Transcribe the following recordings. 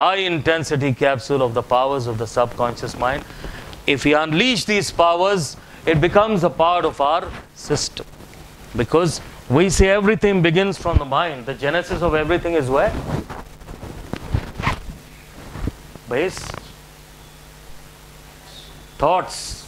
high intensity capsule of the powers of the subconscious mind. If we unleash these powers, it becomes a part of our system. Because we say everything begins from the mind. The genesis of everything is where? Base. Thoughts.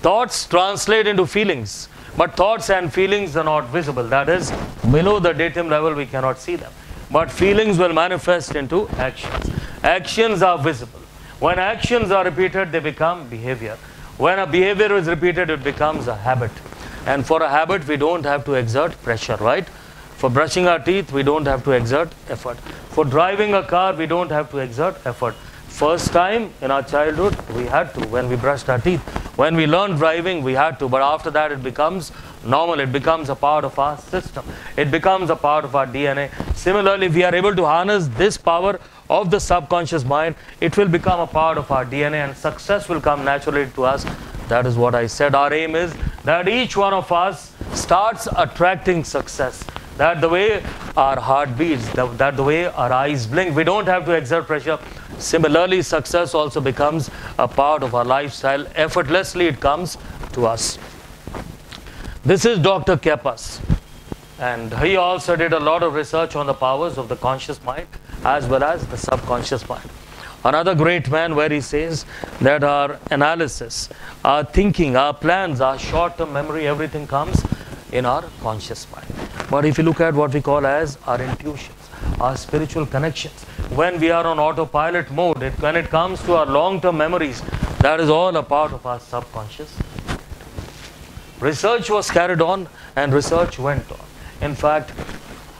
Thoughts translate into feelings. But thoughts and feelings are not visible. That is, below the datum level, we cannot see them. But feelings will manifest into actions. Actions are visible. When actions are repeated, they become behavior. When a behavior is repeated, it becomes a habit. And for a habit, we don't have to exert pressure, right? For brushing our teeth, we don't have to exert effort. For driving a car, we don't have to exert effort. First time in our childhood, we had to when we brushed our teeth. When we learned driving, we had to. But after that, it becomes normal. It becomes a part of our system. It becomes a part of our DNA. Similarly, if we are able to harness this power of the subconscious mind, it will become a part of our DNA and success will come naturally to us. That is what I said. Our aim is that each one of us starts attracting success. That the way our heart beats, that the way our eyes blink, we don't have to exert pressure. Similarly, success also becomes a part of our lifestyle. Effortlessly, it comes to us. This is Dr. Keppas. And he also did a lot of research on the powers of the conscious mind as well as the subconscious mind. Another great man where he says that our analysis, our thinking, our plans, our short-term memory, everything comes in our conscious mind. But if you look at what we call as our intuitions, our spiritual connections, when we are on autopilot mode, it, when it comes to our long-term memories, that is all a part of our subconscious. Research was carried on and research went on. In fact,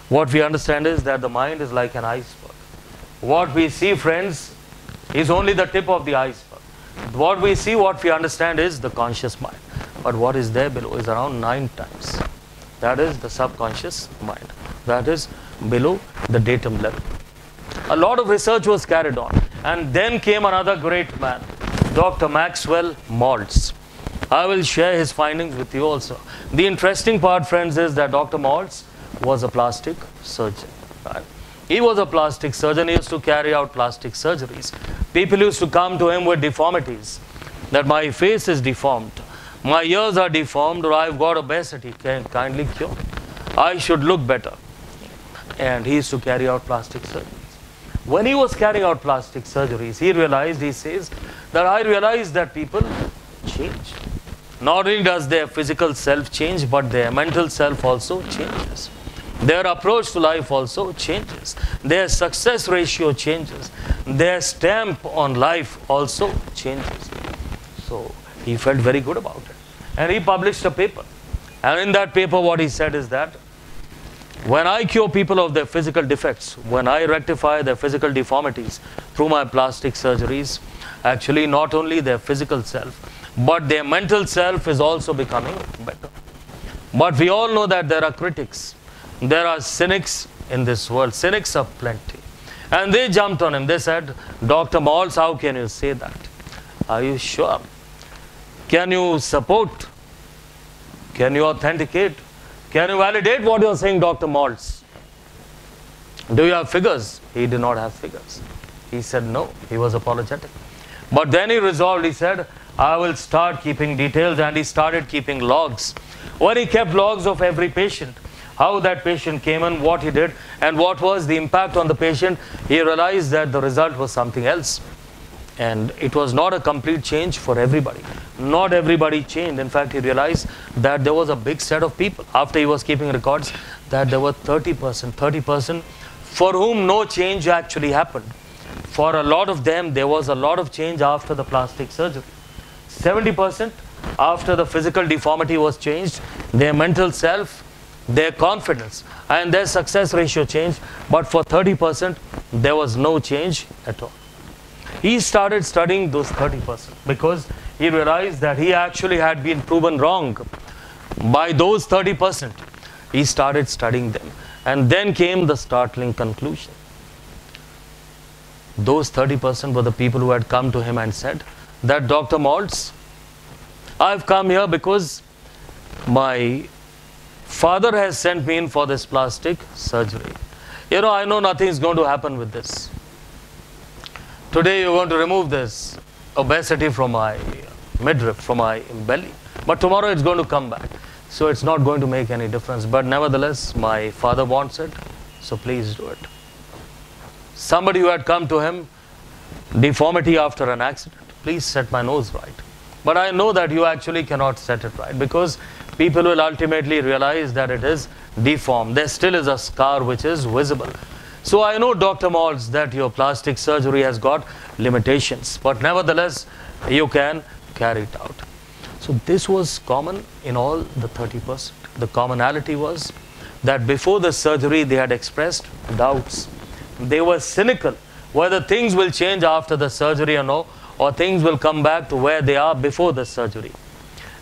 what we understand is that the mind is like an iceberg. What we see, friends, is only the tip of the iceberg. What we see, what we understand is the conscious mind. But what is there below is around nine times. That is the subconscious mind. That is below the datum level. A lot of research was carried on. And then came another great man, Dr. Maxwell Maltz. I will share his findings with you also. The interesting part, friends, is that Dr. Maltz was a plastic surgeon. Right? He was a plastic surgeon. He used to carry out plastic surgeries. People used to come to him with deformities. That my face is deformed. My ears are deformed or I've got obesity. Can kindly cure. I should look better. And he used to carry out plastic surgeries. When he was carrying out plastic surgeries, he realized, he says, that I realized that people change. Not only does their physical self change, but their mental self also changes. Their approach to life also changes. Their success ratio changes. Their stamp on life also changes. So he felt very good about it. And he published a paper. And in that paper, what he said is that when I cure people of their physical defects, when I rectify their physical deformities through my plastic surgeries, actually not only their physical self, but their mental self is also becoming better. But we all know that there are critics, there are cynics in this world. Cynics are plenty. And they jumped on him. They said, Dr. Maltz, how can you say that? Are you sure? Can you support? Can you authenticate? Can you validate what you're saying, Dr. Maltz? Do you have figures? He did not have figures. He said no. He was apologetic. But then he resolved, he said, I will start keeping details and he started keeping logs. When he kept logs of every patient, how that patient came in, what he did, and what was the impact on the patient, he realized that the result was something else. And it was not a complete change for everybody. Not everybody changed. In fact, he realized that there was a big set of people, after he was keeping records, that there were 30%, 30% for whom no change actually happened. For a lot of them, there was a lot of change after the plastic surgery. 70% after the physical deformity was changed, their mental self, their confidence, and their success ratio changed. But for 30%, there was no change at all. He started studying those 30% because he realized that he actually had been proven wrong by those 30%. He started studying them. And then came the startling conclusion. Those 30% were the people who had come to him and said, that Dr. Maltz, I've come here because my father has sent me in for this plastic surgery. You know, I know nothing is going to happen with this. today you're going to remove this obesity from my midriff, from my belly. But tomorrow it's going to come back. So it's not going to make any difference. But nevertheless, my father wants it, so please do it. Somebody who had come to him, deformity after an accident, please set my nose right. But I know that you actually cannot set it right because people will ultimately realize that it is deformed. There still is a scar which is visible. So I know, Dr. Maltz, that your plastic surgery has got limitations, but nevertheless, you can carry it out. So this was common in all the 30%. The commonality was that before the surgery they had expressed doubts. They were cynical whether things will change after the surgery or no, or things will come back to where they are before the surgery.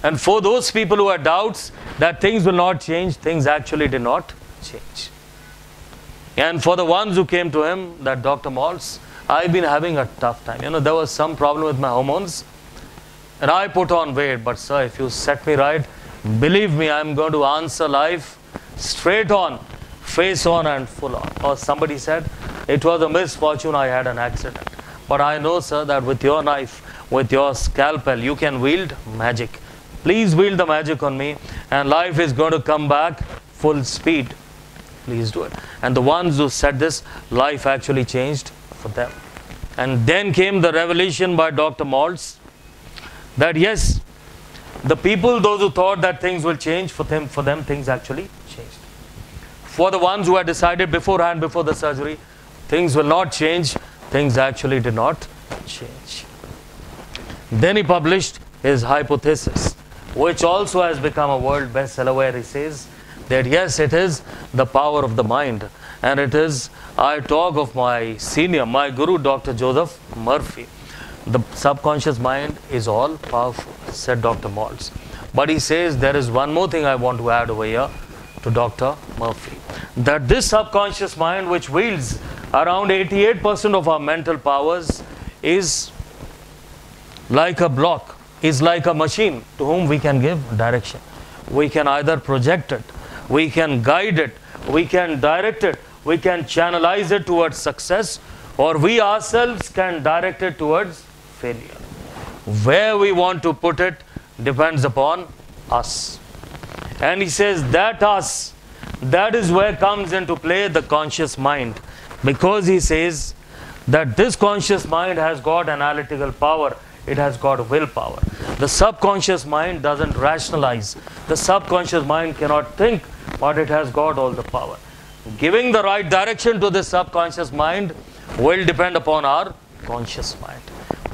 And for those people who had doubts that things will not change, things actually did not change. And for the ones who came to him, that Dr. Maltz, I've been having a tough time. You know, there was some problem with my hormones and I put on weight. But sir, if you set me right, believe me, I'm going to answer life straight on, face on and full on. Or somebody said, it was a misfortune I had an accident. But I know, sir, that with your knife, with your scalpel, you can wield magic. Please wield the magic on me, and life is going to come back full speed. Please do it. And the ones who said this, life actually changed for them. And then came the revelation by Dr. Maltz that yes, the people, those who thought that things will change, for them, for them things actually changed. For the ones who had decided beforehand, before the surgery, things will not change, things actually did not change. Then he published his hypothesis, which also has become a world bestseller, where he says that yes, it is the power of the mind. And it is, I talk of my senior, my guru, Dr. Joseph Murphy. The subconscious mind is all powerful, said Dr. Maltz. But he says there is one more thing I want to add over here to Dr. Murphy. That this subconscious mind, which wields around 88% of our mental powers, is like a block, is like a machine to whom we can give direction. We can either project it, we can guide it, we can direct it, we can channelize it towards success, or we ourselves can direct it towards failure. Where we want to put it depends upon us. And he says that us, that is where comes into play the conscious mind. Because he says that this conscious mind has got analytical power, it has got willpower. The subconscious mind doesn't rationalize. The subconscious mind cannot think, but it has got all the power. Giving the right direction to the subconscious mind will depend upon our conscious mind.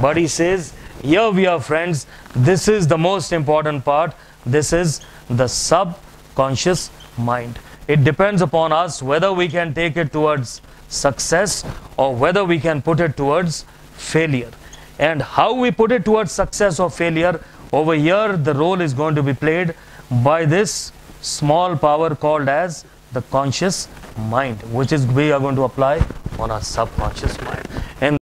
But he says, here we are friends, this is the most important part. This is the subconscious mind. It depends upon us whether we can take it towards success or whether we can put it towards failure. And how we put it towards success or failure, over here the role is going to be played by this small power called as the conscious mind, which is we are going to apply on our subconscious mind.